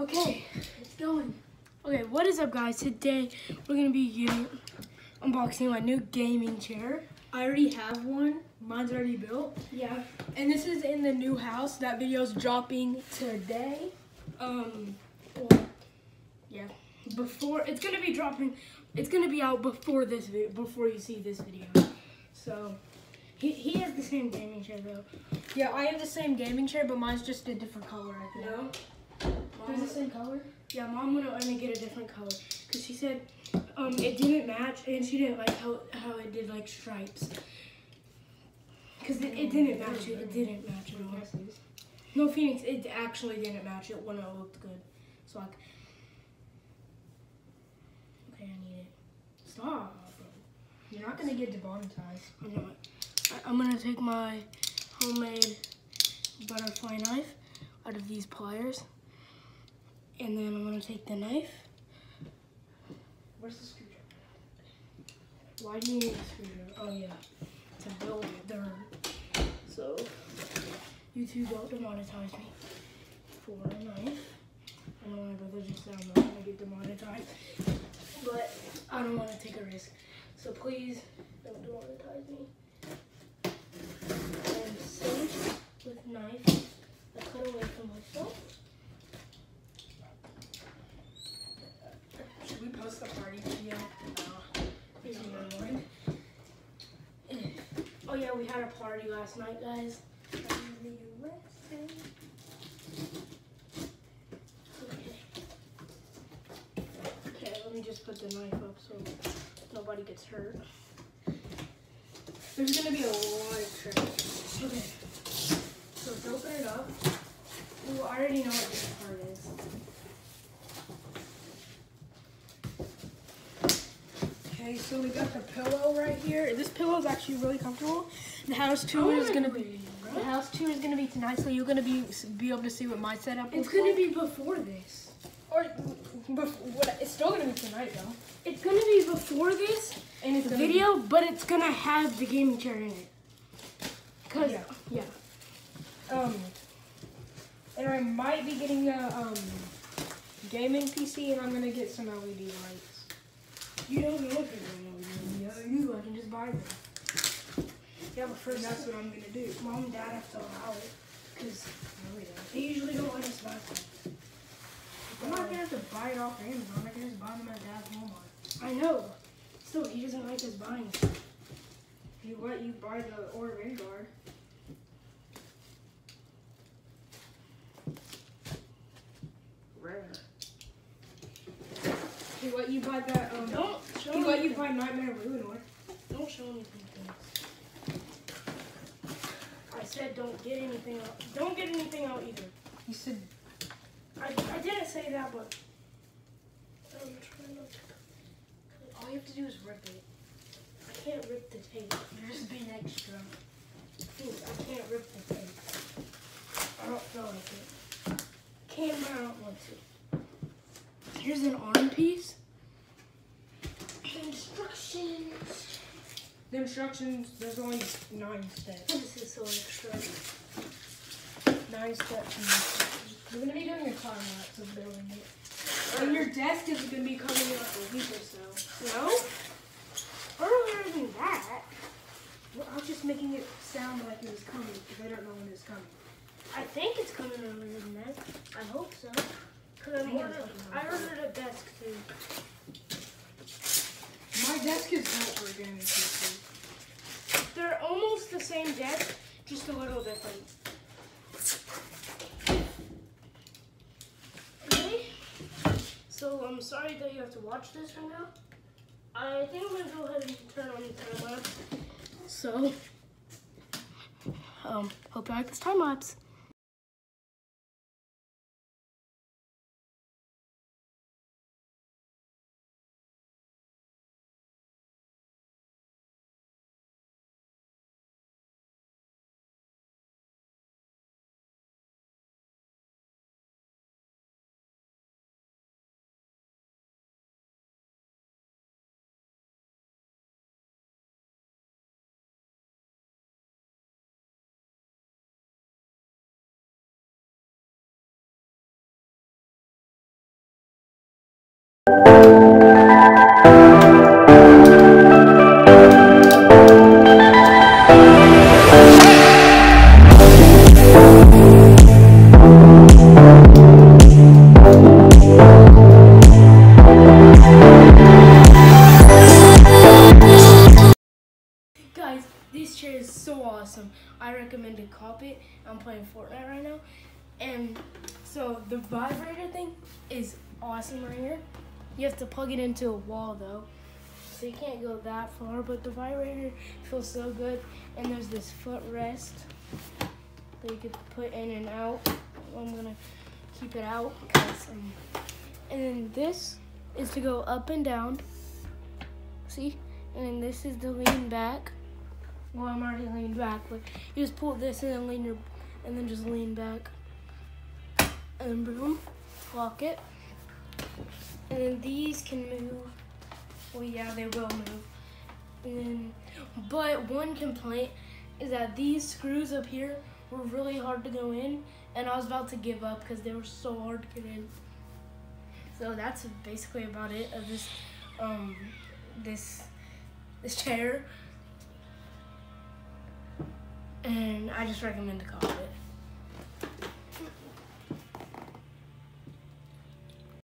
Okay, it's going. Okay, what is up, guys? Today we're gonna be getting, unboxing my new gaming chair. I already have one. Mine's already built. Yeah, and this is in the new house. That video's dropping today. Um, well, yeah, before it's gonna be dropping. It's gonna be out before this video, before you see this video. So, he he has the same gaming chair though. Yeah, I have the same gaming chair, but mine's just a different color. I think. No. They're the same color. Yeah, mom would only get a different color because she said um, it didn't match and she didn't like how, how it did like stripes. Because it, it didn't match it. It didn't match at all. No, Phoenix, it actually didn't match it when it looked good. So like, okay, I need it. Stop. You're not gonna get demonetized. I'm not. I, I'm gonna take my homemade butterfly knife out of these pliers. And then I'm gonna take the knife. Where's the screwdriver? Why do you need a screwdriver? Oh yeah, to build. There. So you two don't demonetize me for a knife. I know my brother just said I'm not gonna get demonetized, but I don't want to take a risk. So please don't demonetize me. And cinch with knife. I cut away from myself. Should we post the party video? Is he annoyed? Oh yeah, we had a party last night, guys. Okay. Let me just put the knife up so nobody gets hurt. There's gonna be a lot of tricks. Okay. So to open it up. Ooh, I already know what this part is. Okay, so we got the pillow right here. This pillow is actually really comfortable. The house tour is gonna be the house tour is gonna be tonight, so you're gonna be be able to see what my setup is. It's gonna be before this. Or, it's still gonna be tonight though. It's gonna be before this And it's video, but it's gonna have the gaming chair in it. Cause Yeah. yeah, um, and I might be getting a um gaming PC, and I'm gonna get some LED lights. You don't know if you're gonna do it. You, I can just buy them. Yeah, but first That's what I'm gonna do. mom and dad have to allow it, cause they usually don't let us buy them. I'm not gonna have to buy it off Amazon. I can just buy them at Dad's Walmart. I know. Still, he doesn't like us buying stuff. He let you buy the Or Vanguard. He let you buy that. Um, Don't show he me. let you buy Nightmare Ruinor. Don't show me things. I said don't get anything out. Don't get anything out either. You said, I, I didn't say that, but I'm trying not to. All you have to do is rip it. I can't rip the tape. You're just being extra. Please, I can't rip the tape. I don't feel like it. Can't, I don't want to. Here's an arm piece. Instructions. the instructions. There's only nine steps. This is so extra. Nine steps. instructions. We're gonna be doing a time lapse of building it. And your desk is gonna be coming in like a week or so. No? Earlier than that. Well, I was just making it sound like it was coming because I don't know when it's coming. I think it's coming earlier than that. I hope so. Cause I I think it's ordered, coming I ordered a desk too. Gaming PC. They're almost the same desk, just a little different. Okay. So I'm sorry that you have to watch this right now. I think I'm gonna go ahead and turn on the time lapse. So, um, hope you like this time lapse. Recommend to cop it. I'm playing Fortnite right now, and so the vibrator thing is awesome right here. You have to plug it into a wall though, so you can't go that far. But the vibrator feels so good, and there's this footrest that you could put in and out. I'm gonna keep it out um, and then this is to go up and down. See? And then this is the lean back. Well, I'm already leaned back, but you just pull this in and lean your, and then just lean back. And boom, lock it. And then these can move. Well, yeah, they will move. And then, but one complaint is that these screws up here were really hard to go in, and I was about to give up because they were so hard to get in. So that's basically about it of this, um, this, this chair. And I just recommend to call it.